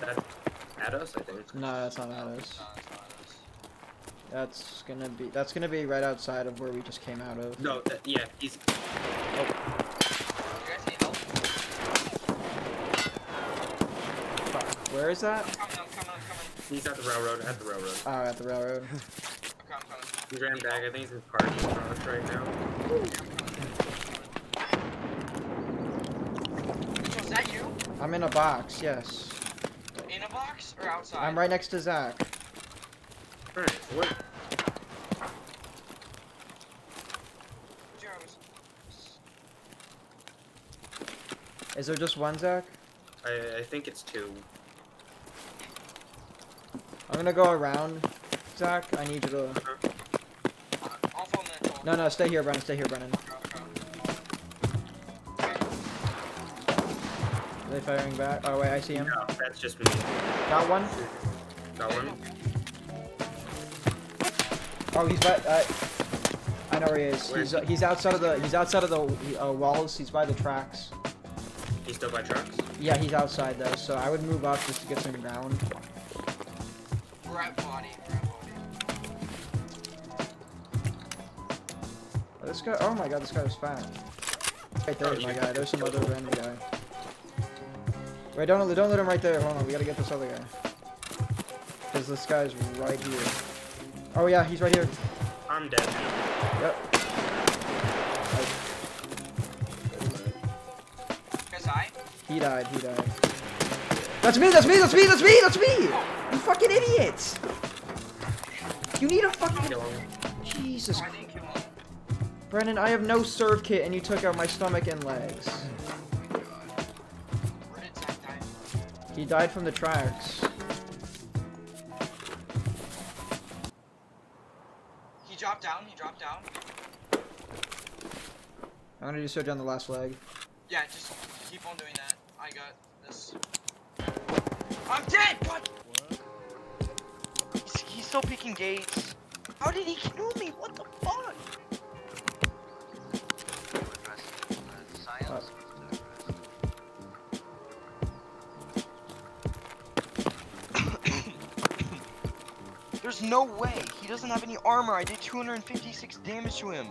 That Ados, I think. No, that's not No, Atos. no, it's not us. That's gonna be that's gonna be right outside of where we just came out of. No, that, yeah, he's. You guys need help? Fuck. Where is that? I'm coming, I'm coming, I'm coming. He's at the railroad. At the railroad. Oh, at the railroad. I'm coming, I'm coming. He ran back. I think he's in parking garage right now. So is that you? I'm in a box. Yes. In a box or outside? I'm right next to Zach. Alright, what? Jones. Is there just one Zach? I, I think it's two. I'm gonna go around. Zach, I need you to. I'll phone the call. No, no, stay here, Brennan. Stay here, Brennan. Are they firing back? Oh wait, I see him. No, that's just me. Got one. Got one. Oh, he's by. Uh, I know where he is. Where He's he? he's outside of the he's outside of the uh, walls. He's by the tracks. He's still by trucks. Yeah, he's outside though. So I would move up just to get some ground. We're at body. Body. Oh, this guy. Oh my god, this guy was fat. Right there, Oh, my guy. There's some other random guy. Wait, don't don't let him right there. Hold on, we gotta get this other guy. Cause this guy's right here. Oh yeah, he's right here. I'm dead. Yep. I? He died. He died. That's me. That's me. That's me. That's me. That's me. You fucking idiot. You need a fucking. Jesus. I didn't kill him. Brennan, I have no surv kit and you took out my stomach and legs. He died from the tracks. He dropped down. He dropped down. I'm gonna do search on the last leg. Yeah, just keep on doing that. I got this. I'm dead! God! He's, he's still picking gates. How did he kill me? What the fuck? Uh, There's no way. He doesn't have any armor. I did 256 damage to him.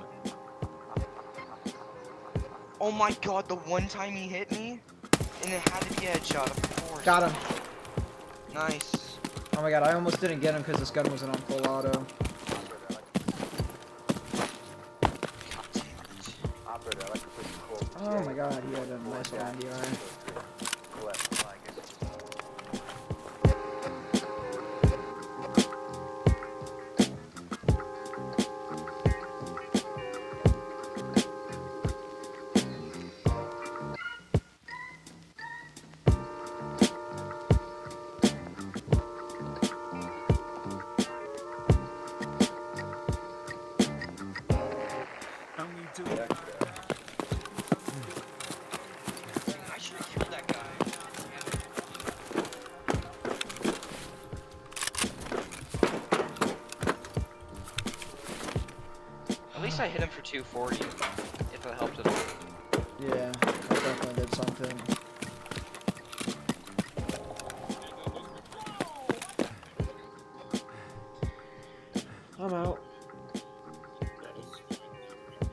Oh my god, the one time he hit me, and it had to be a headshot, of course. got him. Nice. Oh my god, I almost didn't get him because this gun wasn't on full auto. God damn it. Operator, I like to put you cold. Oh my god, he had a nice little MDR. I hit him for 240, if it helped at all. Yeah, I definitely did something. I'm out.